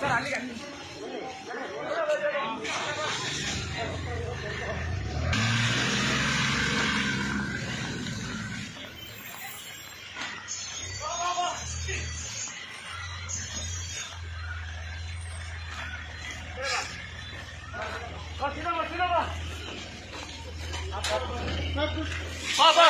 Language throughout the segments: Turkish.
సార్ అన్ని అన్ని Baba!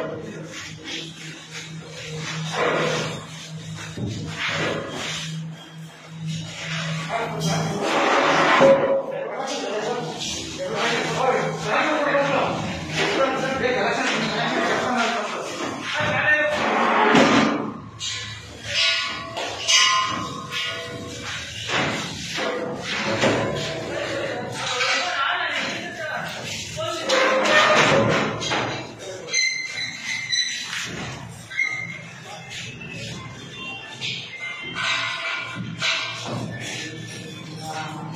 Thank you.